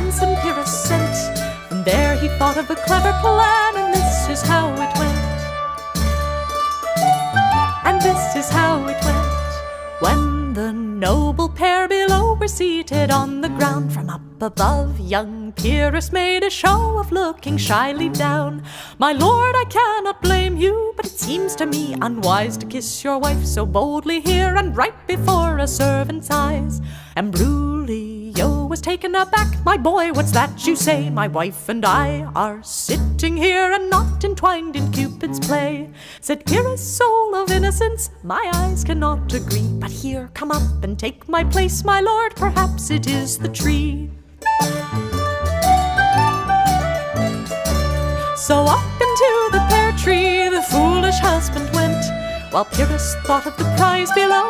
handsome Pyrrhus sent. From there he thought of a clever plan, and this is how it went. And this is how it went. When the noble pair below were seated on the ground from up above, young Pyrrhus made a show of looking shyly down. My lord, I cannot blame you, but it seems to me unwise to kiss your wife so boldly here and right before a servant's eyes. And was taken aback. My boy, what's that you say? My wife and I are sitting here and not entwined in Cupid's play. Said Pyrrhus, soul of innocence, my eyes cannot agree. But here, come up and take my place, my lord. Perhaps it is the tree. So up into the pear tree the foolish husband went, while Pyrrhus thought of the prize below.